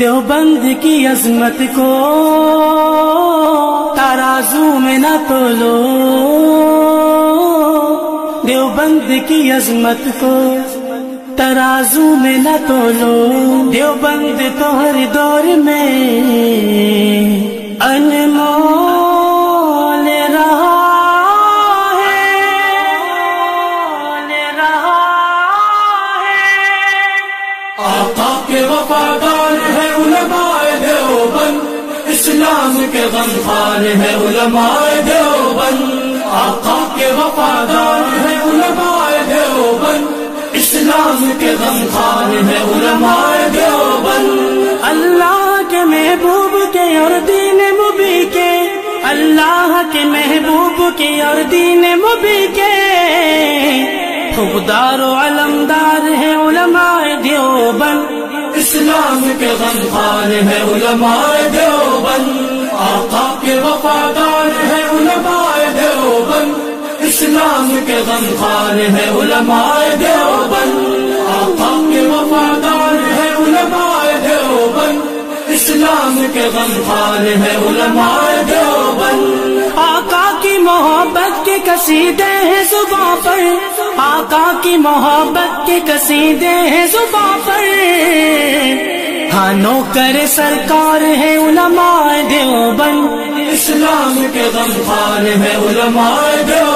دیوبند کی عظمت کو ترازو میں نہ تولو۔ دیوبند کی عظمت کو ترازو میں نہ تولو۔ دیوبند تو ہر دور میں انمول رہا ہے۔ آقا کے وفادار اسلام کے غمخار ہے علماء دیوبند، آقا کے وفادار ہے علماء دیوبند۔ اسلام کے غمخار ہے علماء دیوبند۔ اللہ کے محبوب کے اور دین مبی کے۔ اللہ کے محبوب کے اور دین مبی کے۔ خوددار و علمدار ہے علماء دیوبند۔ اسلام کے غمخار ہے علماء اسلام کے غمخار ہے علماء دیوبند۔ آقا کے وفادار ہے علماء دیوبند۔ اسلام کے غمخار ہے علماء دیوبند۔ آقا کی محبت کے قصیدے ہیں زباں پر۔ آقا کی محبت کے قصیدے ہیں زباں پر۔ ہاں نوکر سرکار ہے علماء دیوبند۔ اسلام کے غمخار ہے علماء دیوبند۔